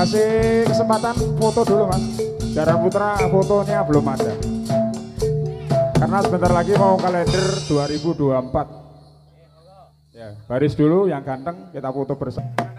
Oke, dikasih kesempatan foto dulu mas. Jarang Putra fotonya belum ada. Karena sebentar lagi mau kalender 2024. Ya, baris dulu yang ganteng kita foto bersama.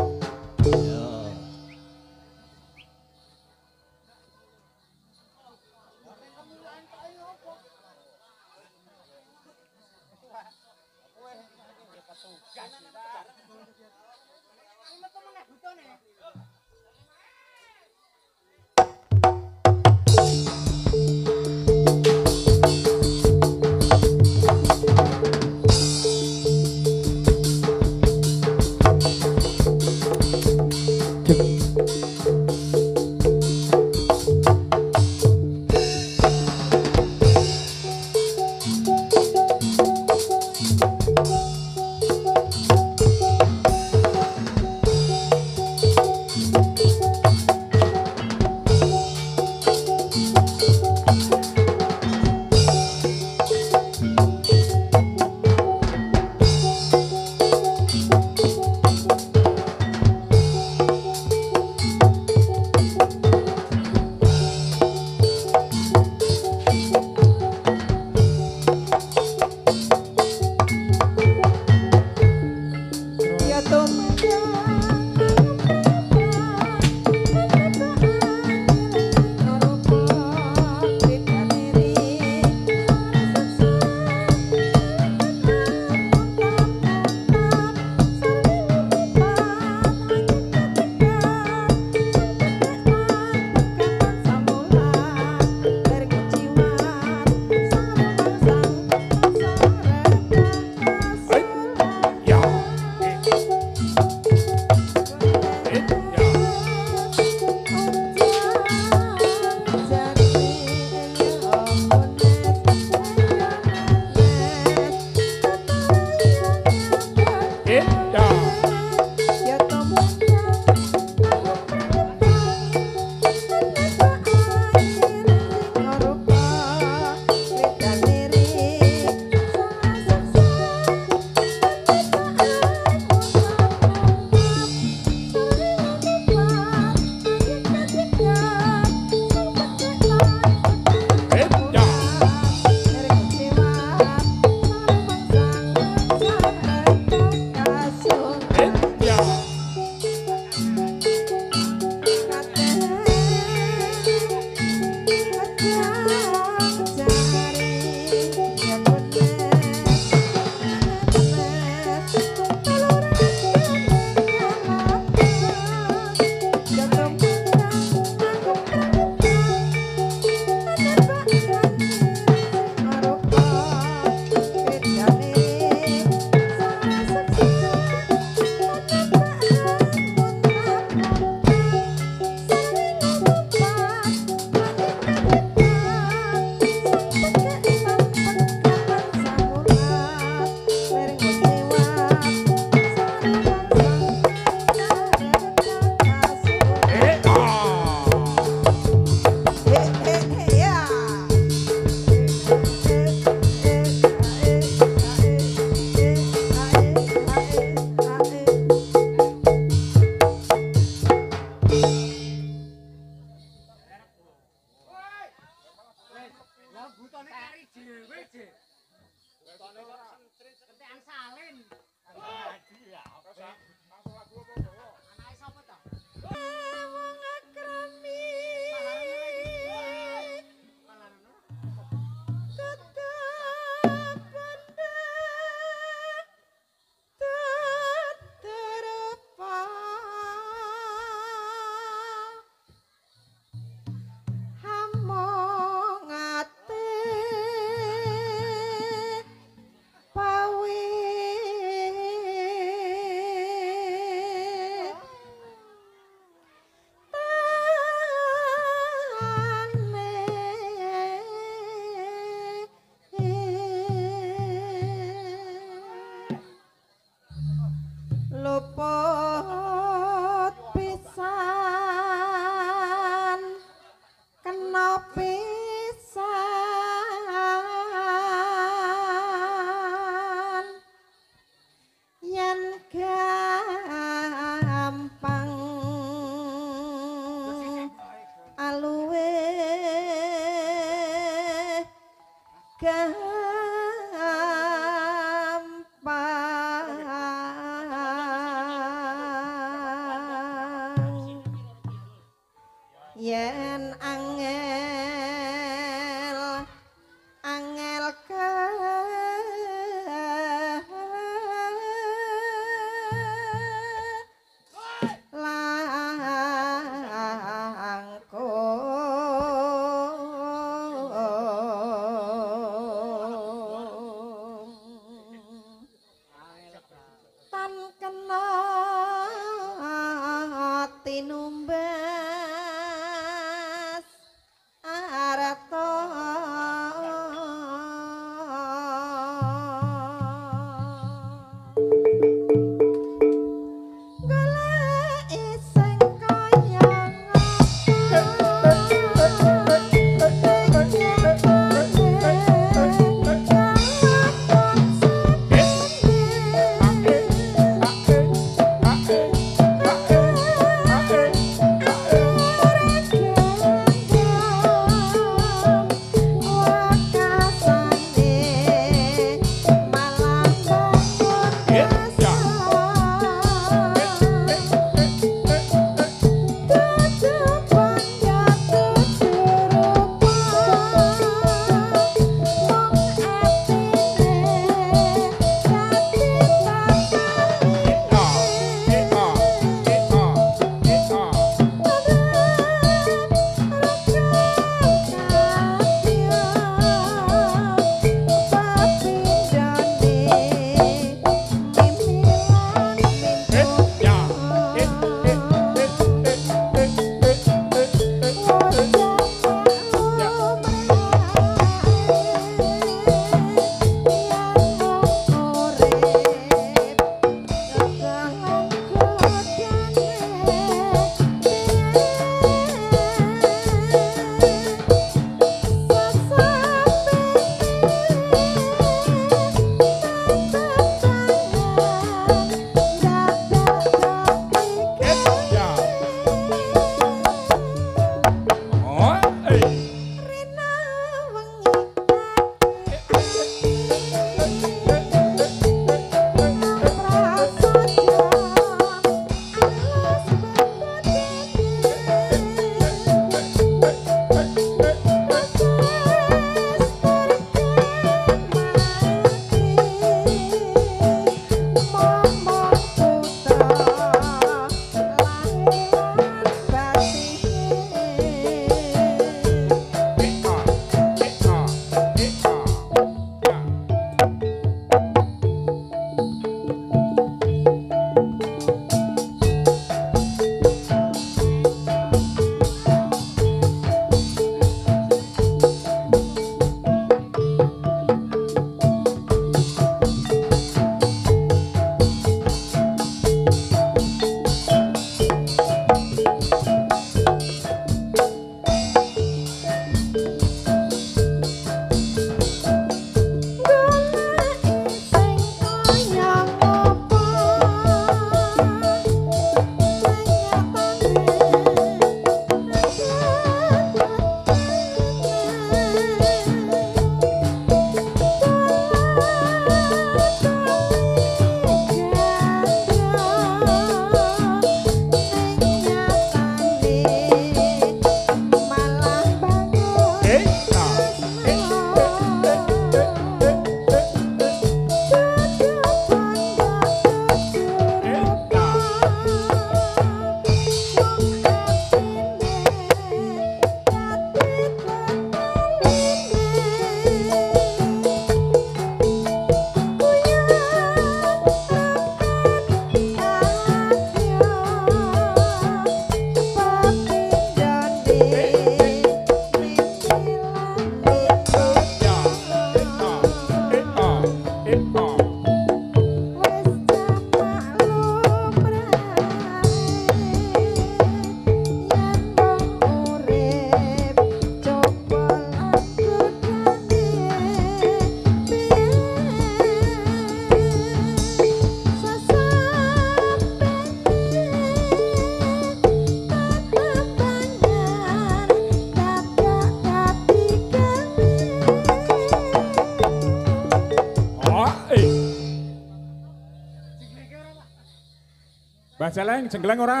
Mbah Celeng jenggeleng ora?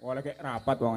Wah kayak rapat wong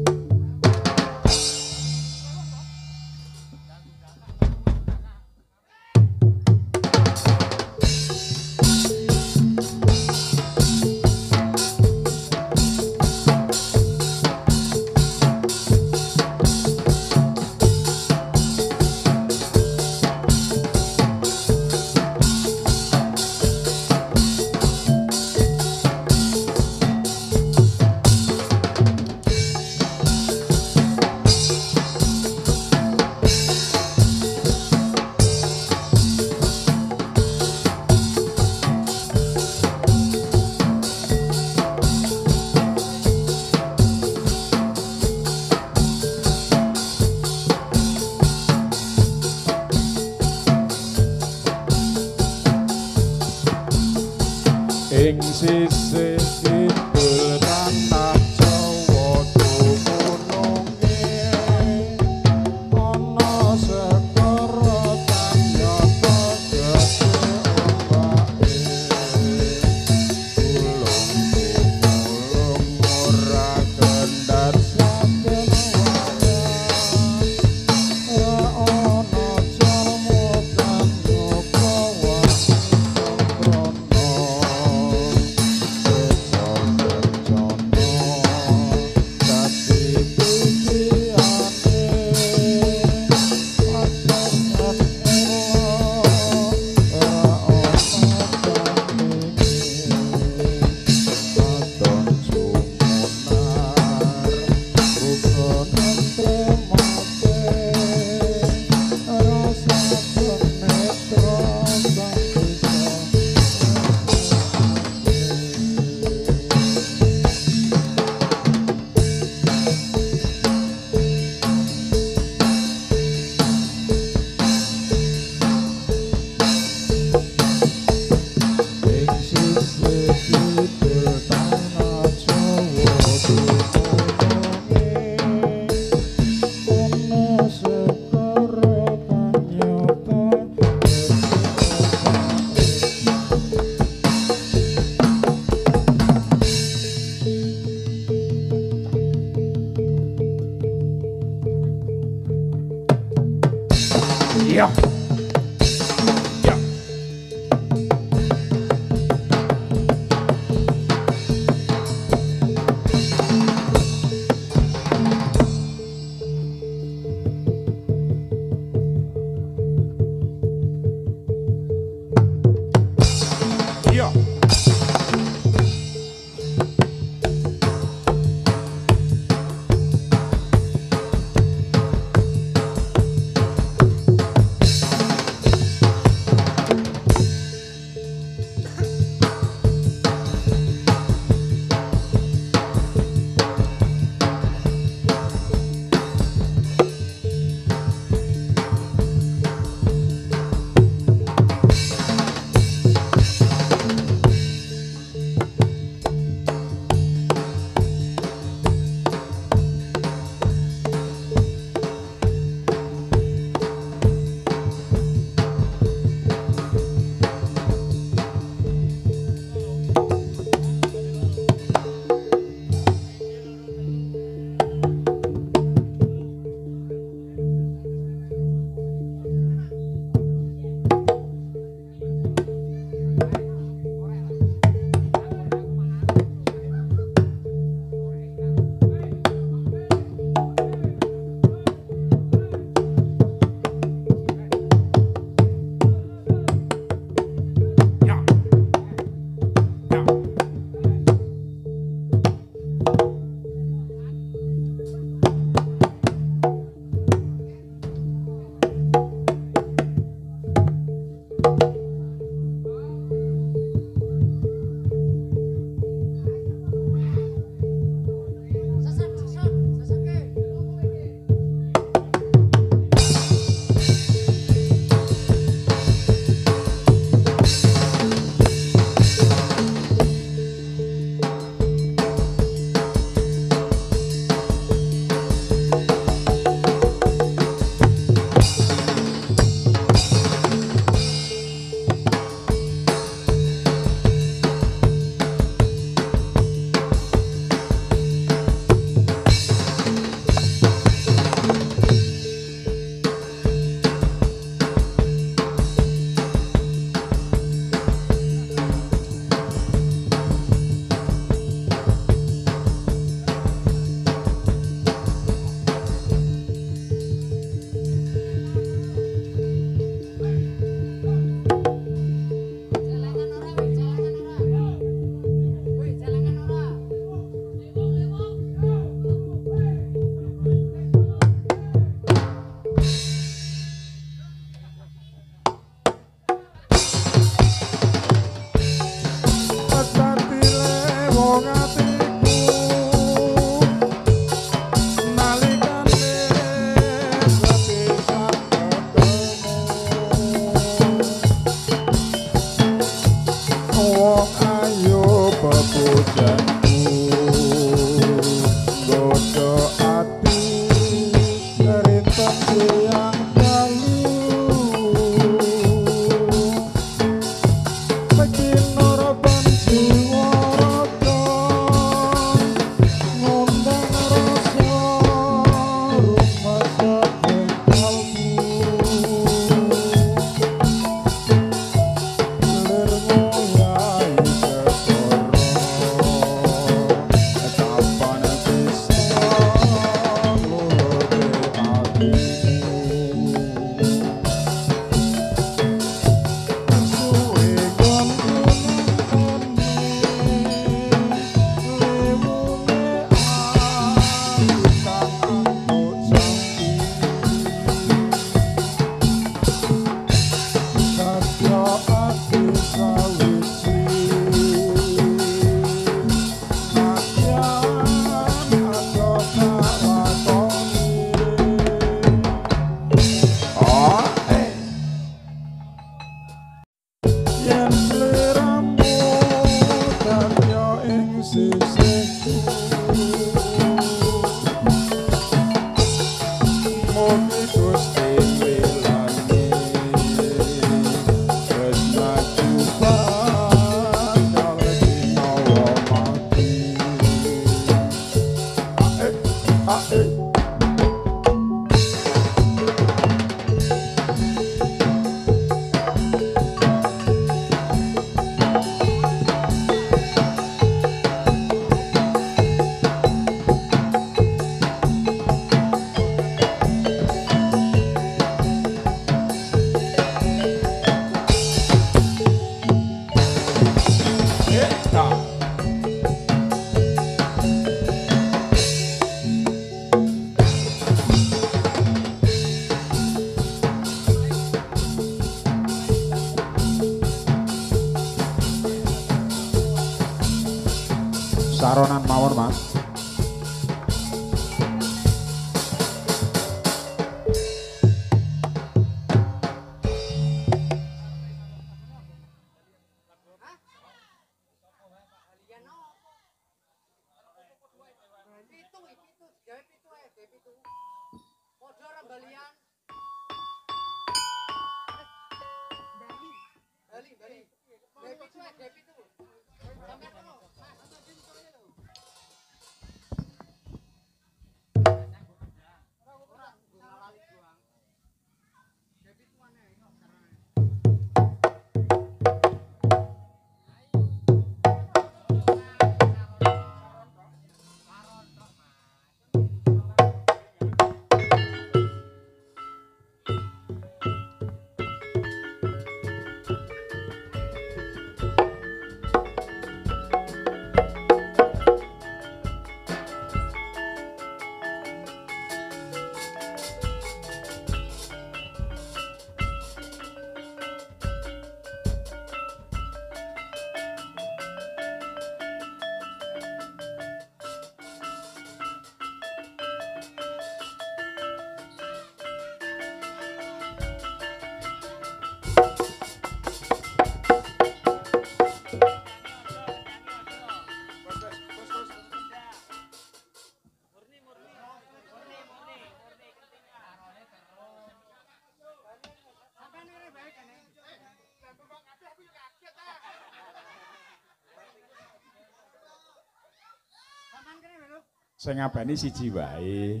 Sing ngabani siji wae.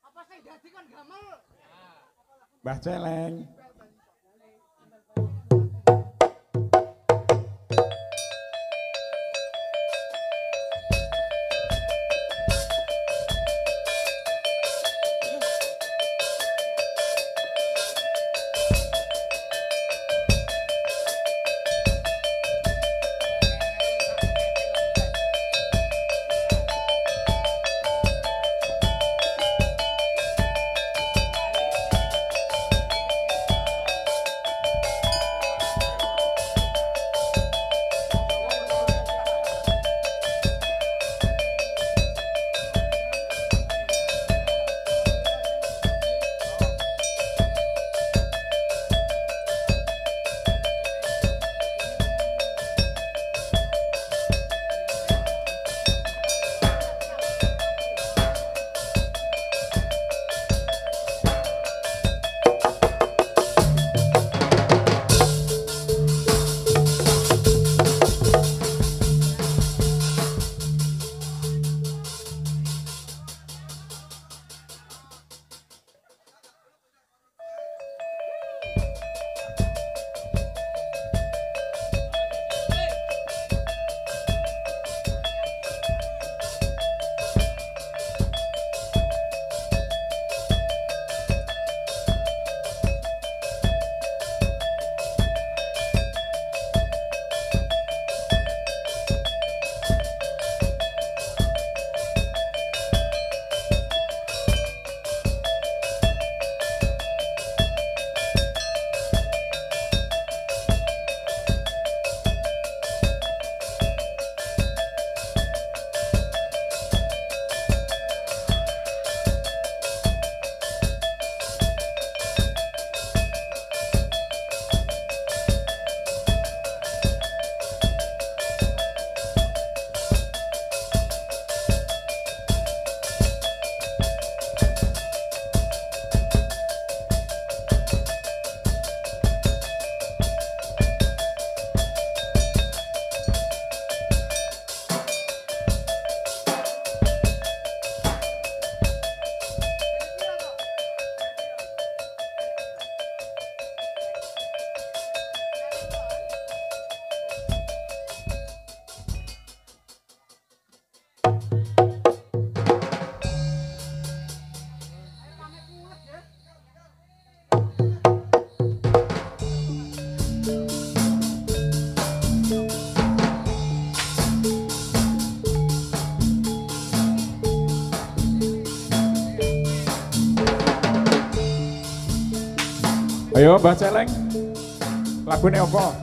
Apa sing dadi kon gamel? Mbah Celeng. Mbah Celeng. Lagune apa?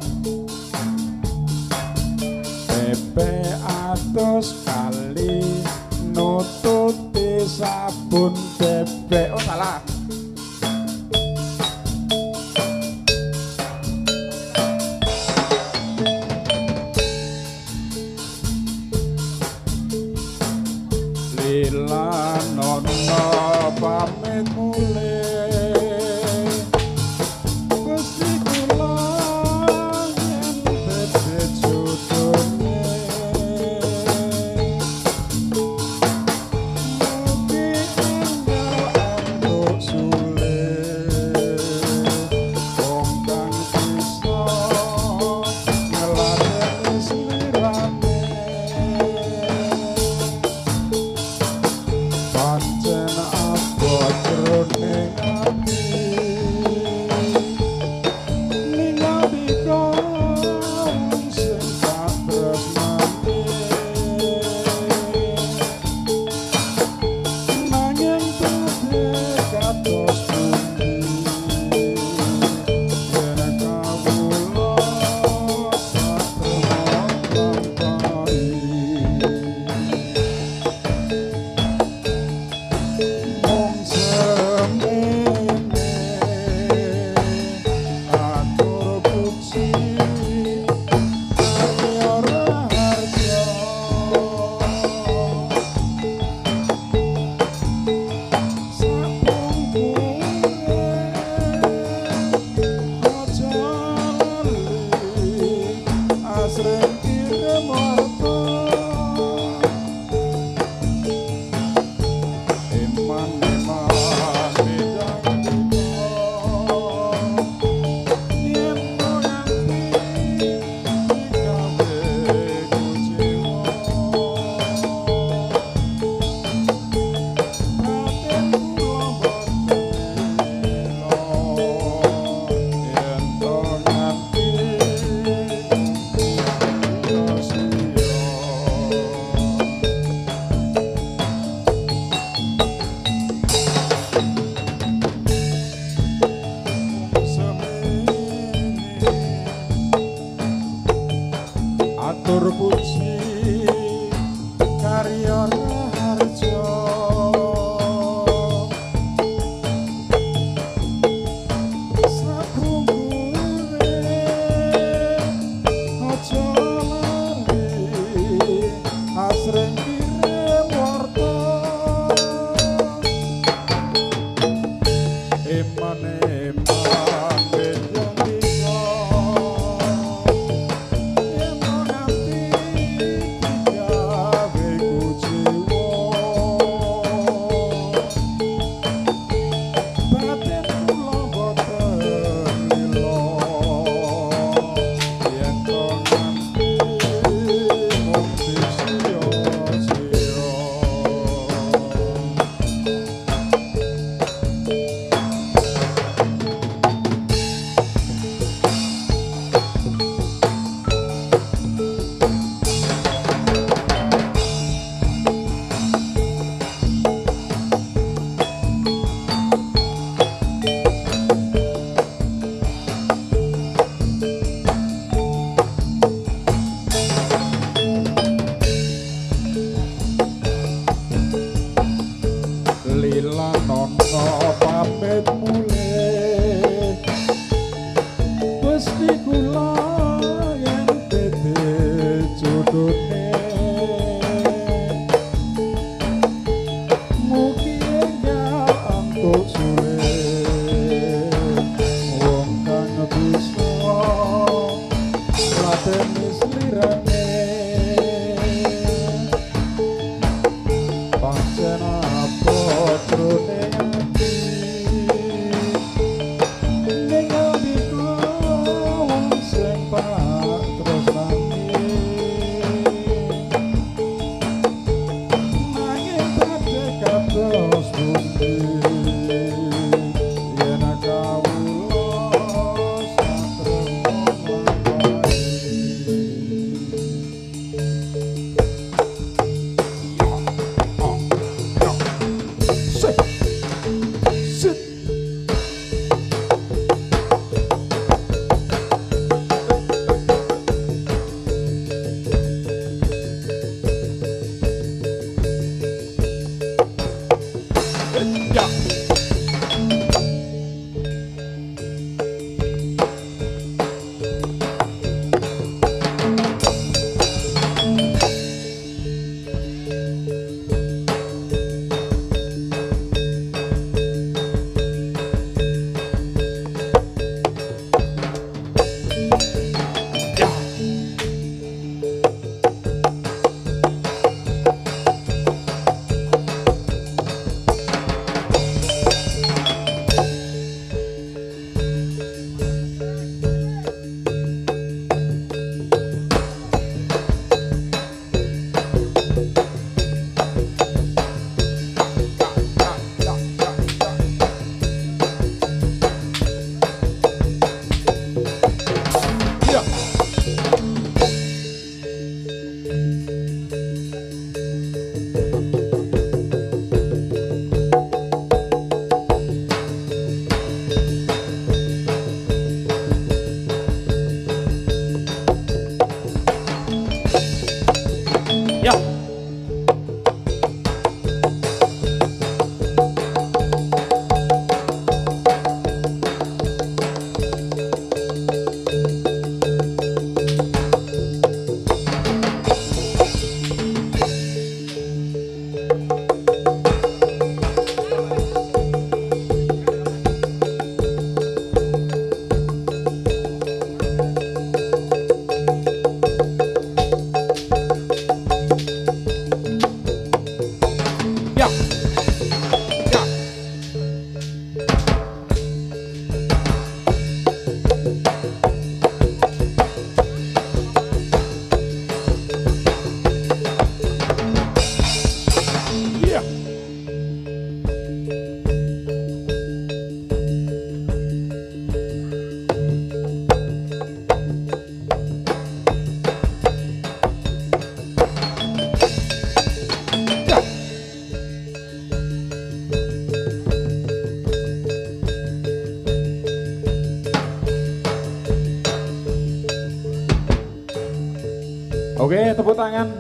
Oke, tepuk tangan.